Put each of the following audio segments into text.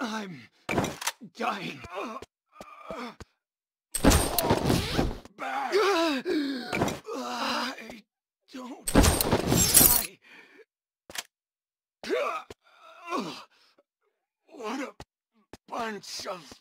I'm dying. Back. I don't die. What a bunch of...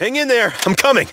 Hang in there. I'm coming.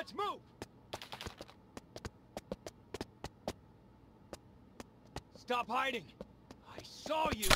Let's move! Stop hiding! I saw you!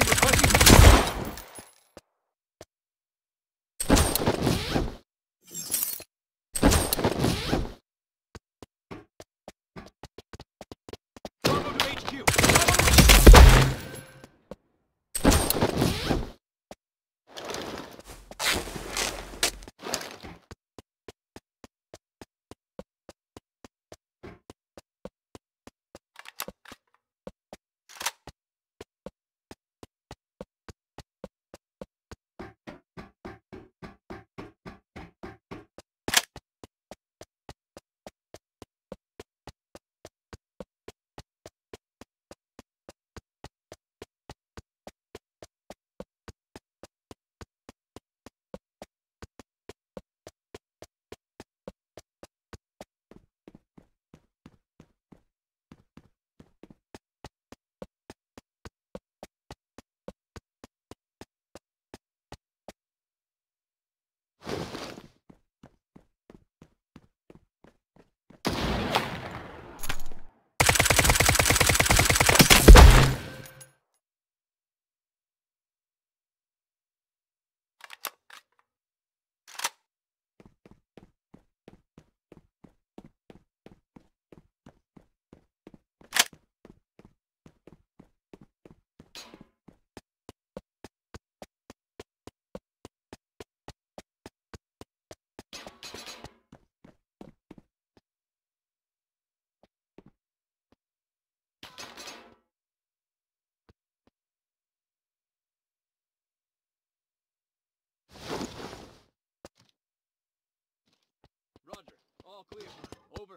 Requesting. All clear. Over.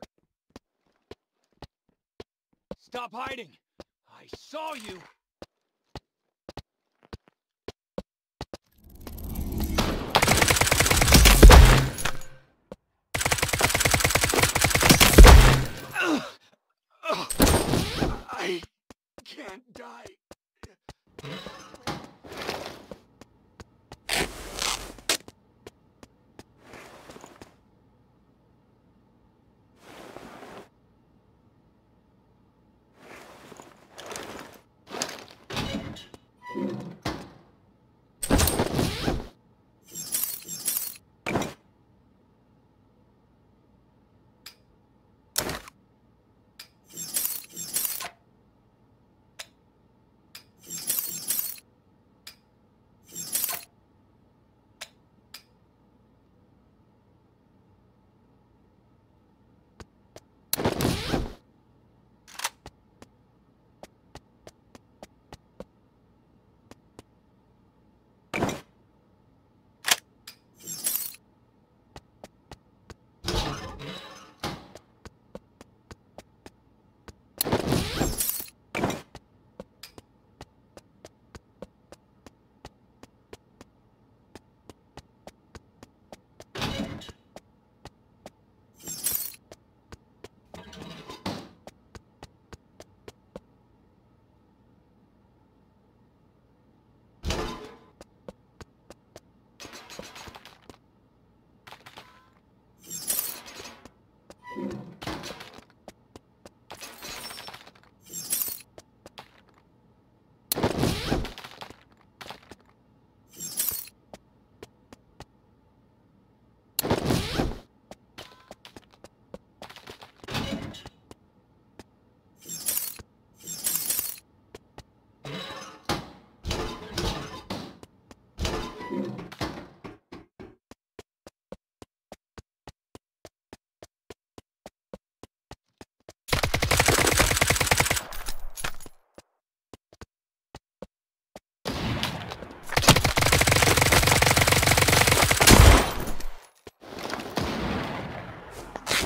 Stop hiding! I saw you! I can't die.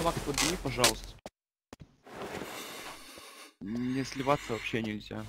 Чувак, подними, пожалуйста. Не сливаться вообще нельзя.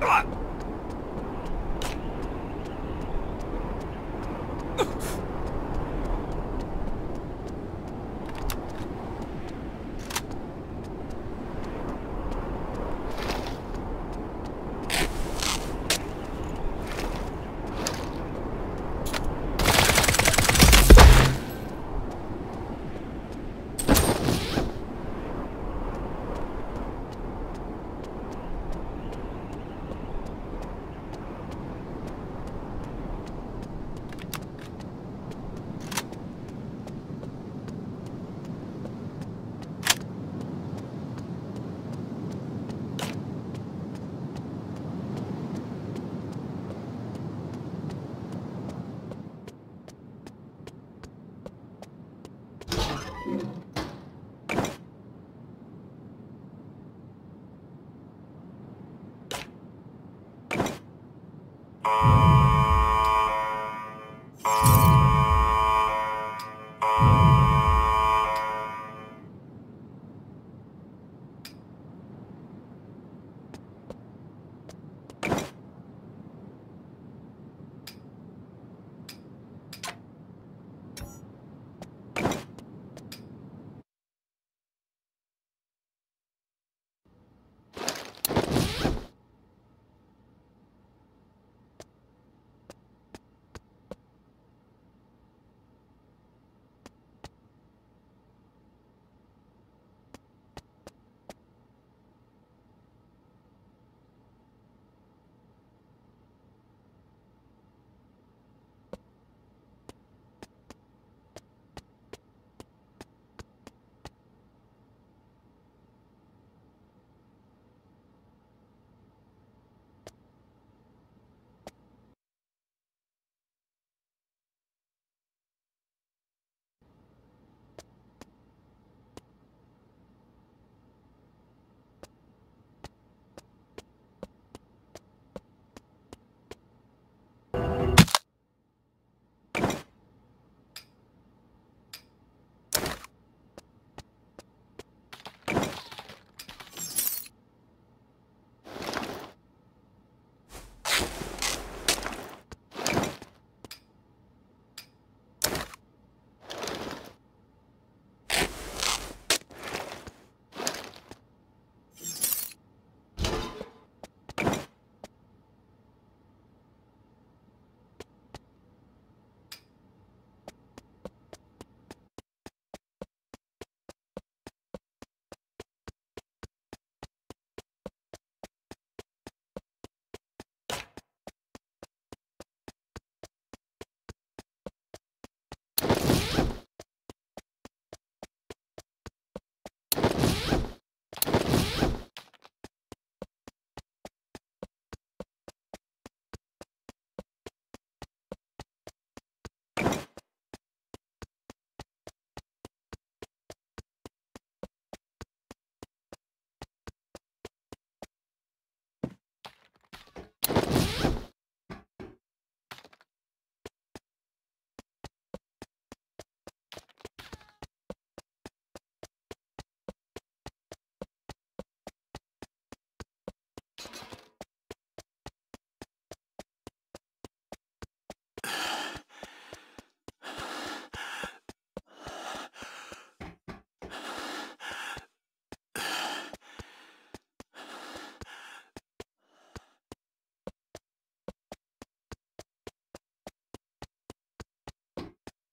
啊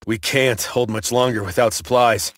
We can't hold much longer without supplies.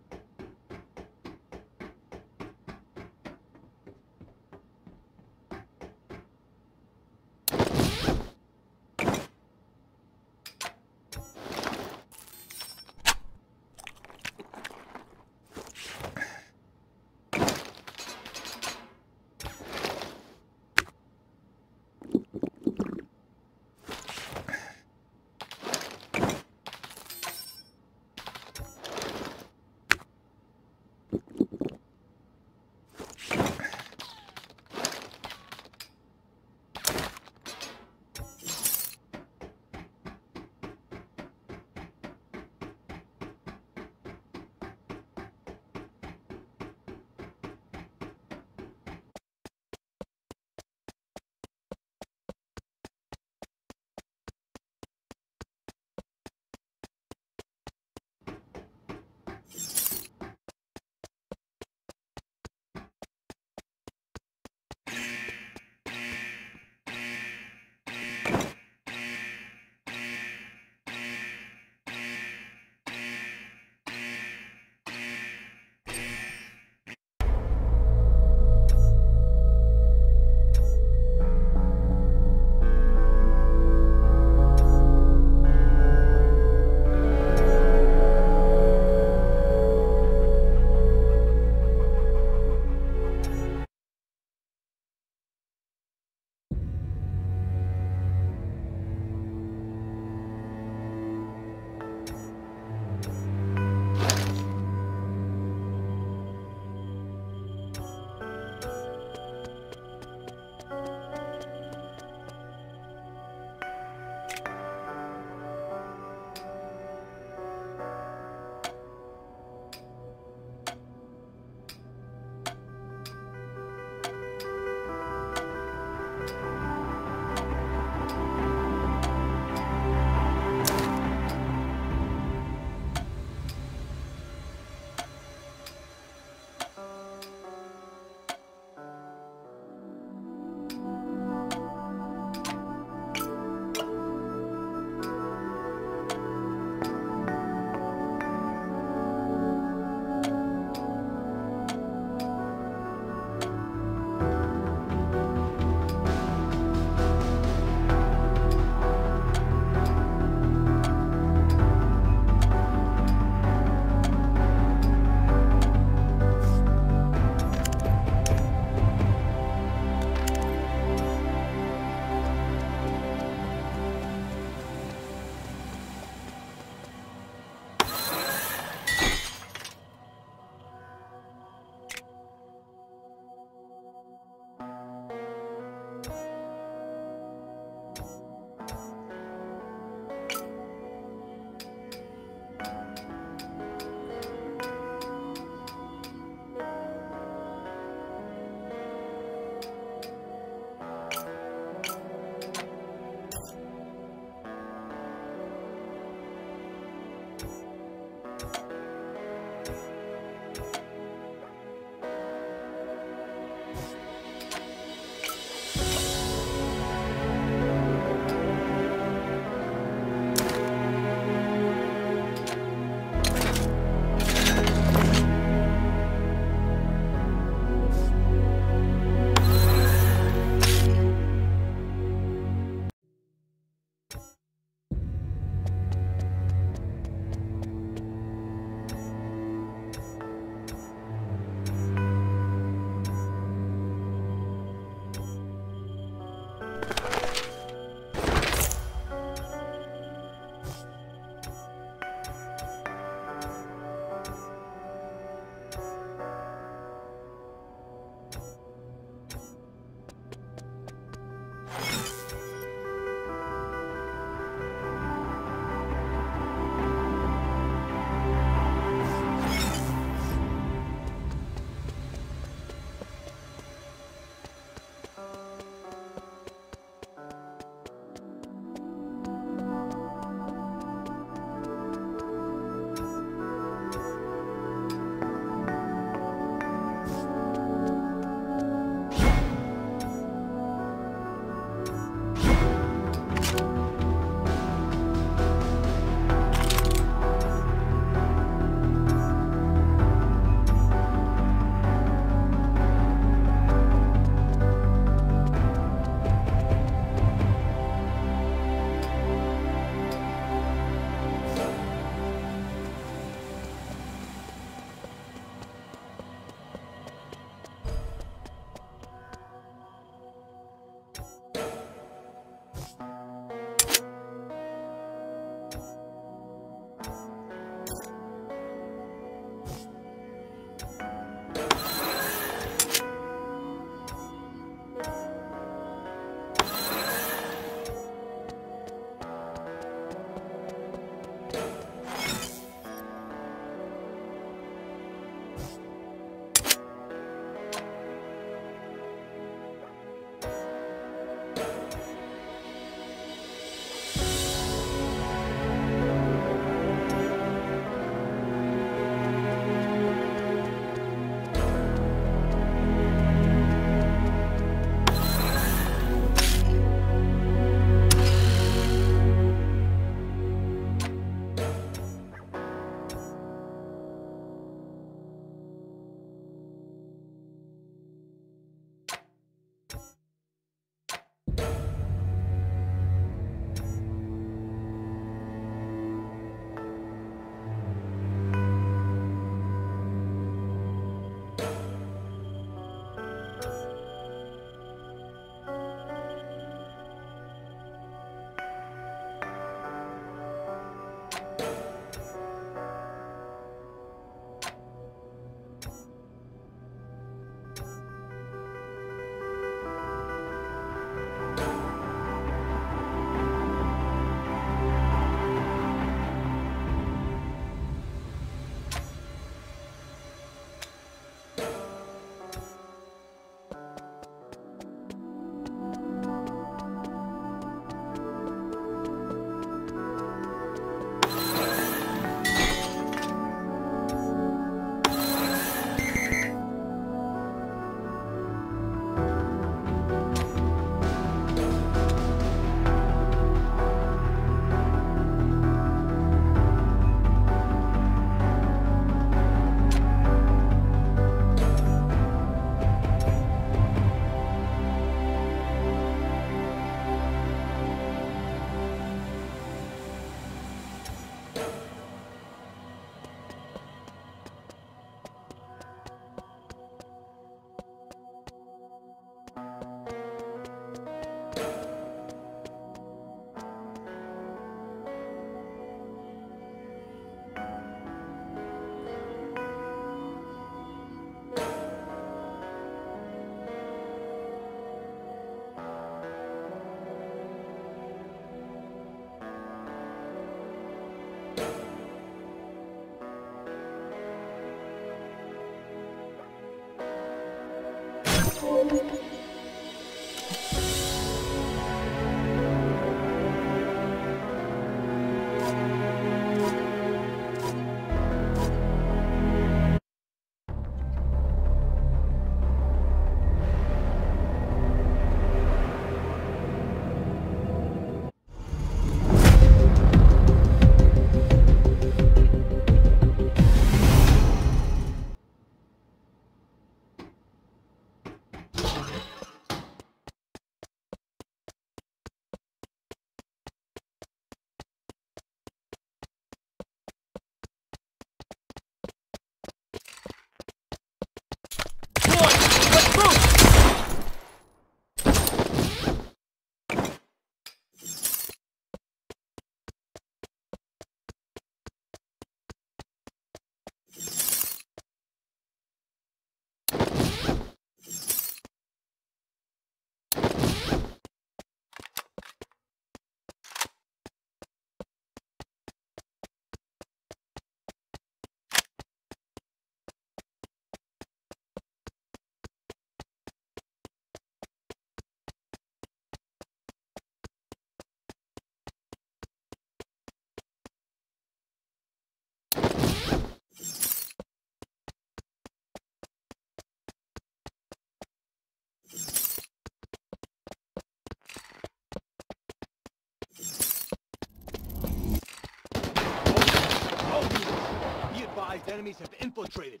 Advised enemies have infiltrated.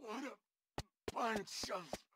What a bunch of...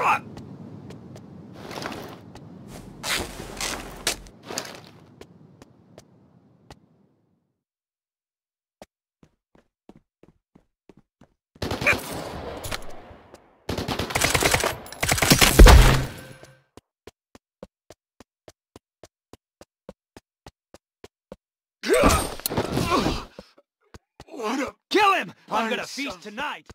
Ah! Kill him! I'm, I'm gonna feast tonight!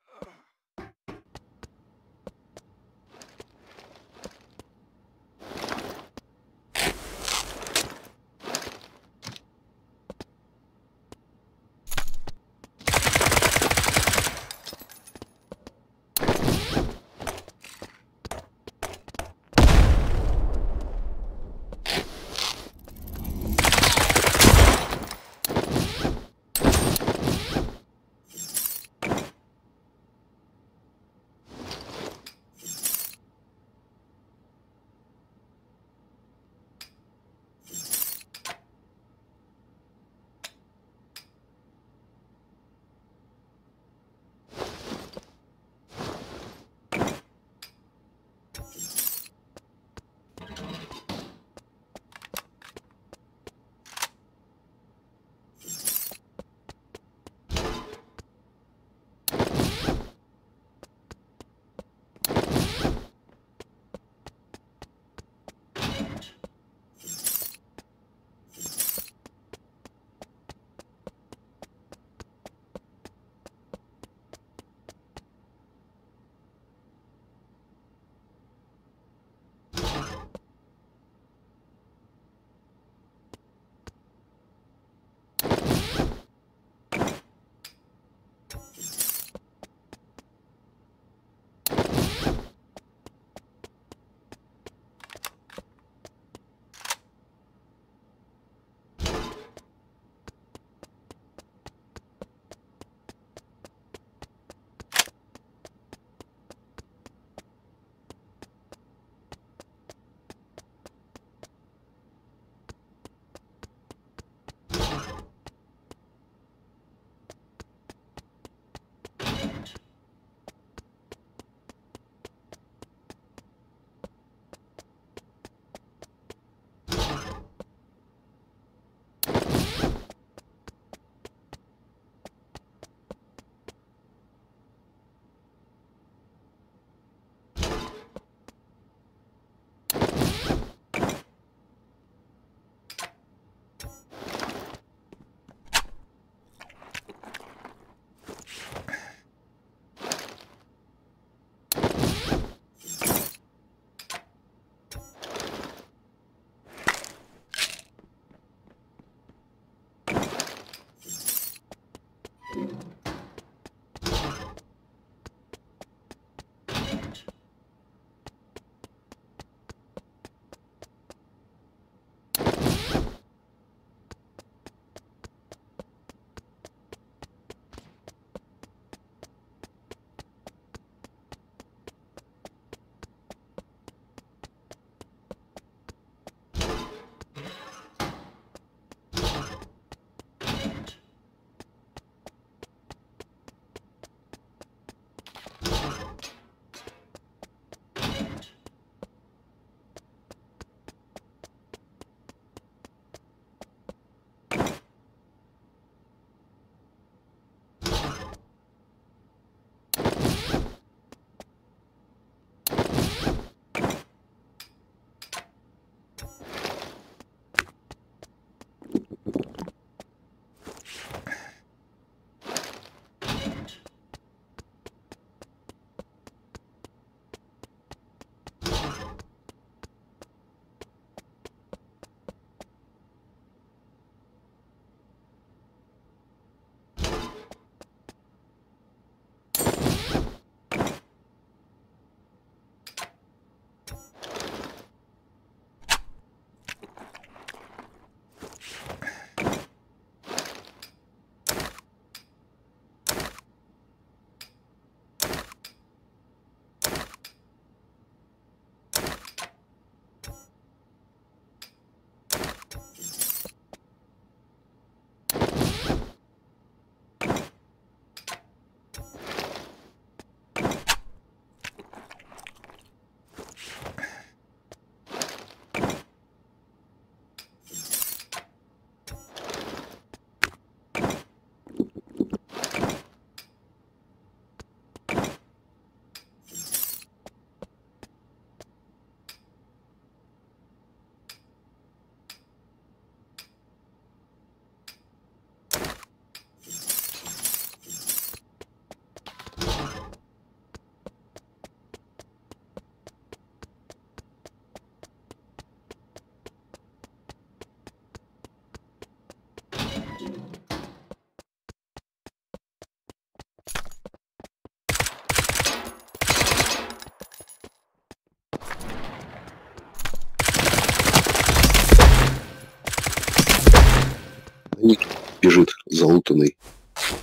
бежит залутанный.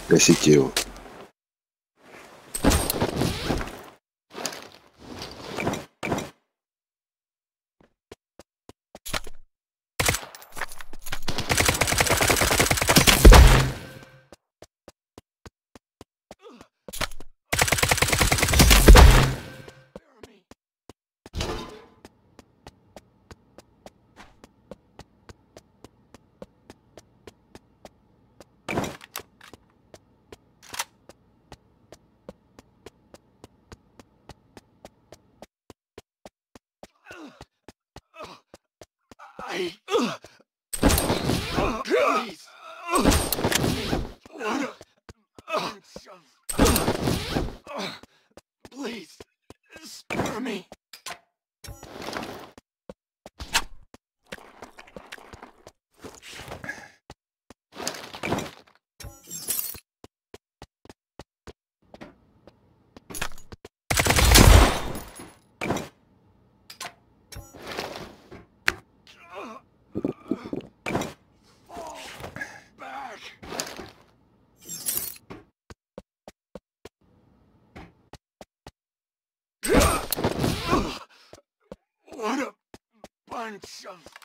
Гасите его. Please. Of